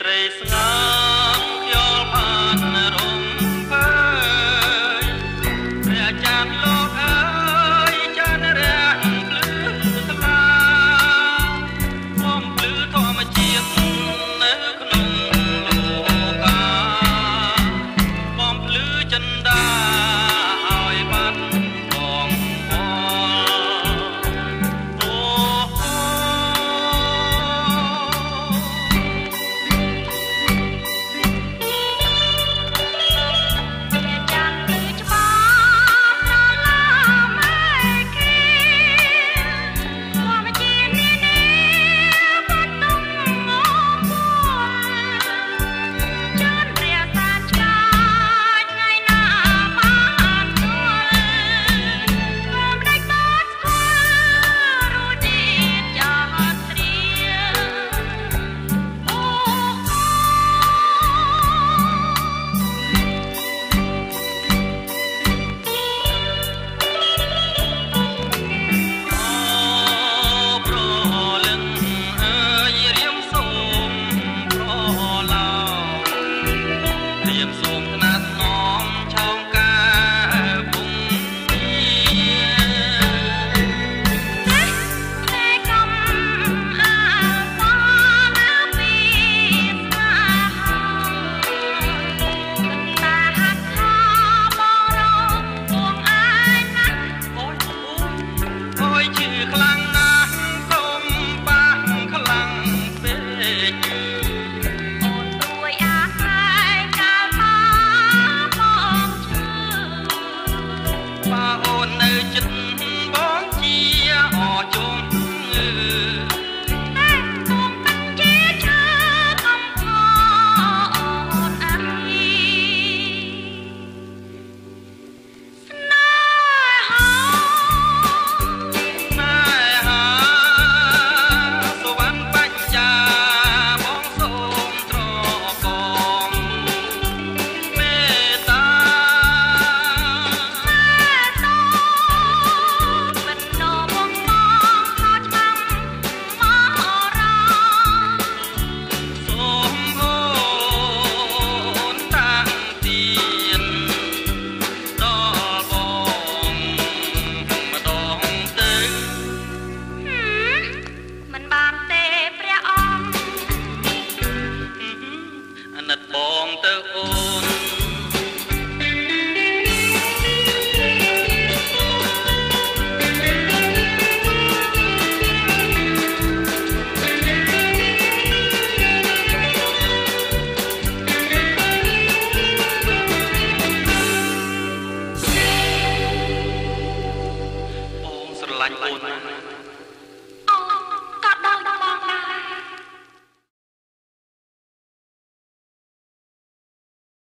ត្រីស្ងំខ្យល់ផាត់រំភើយព្រះអាចារ្យលោក life.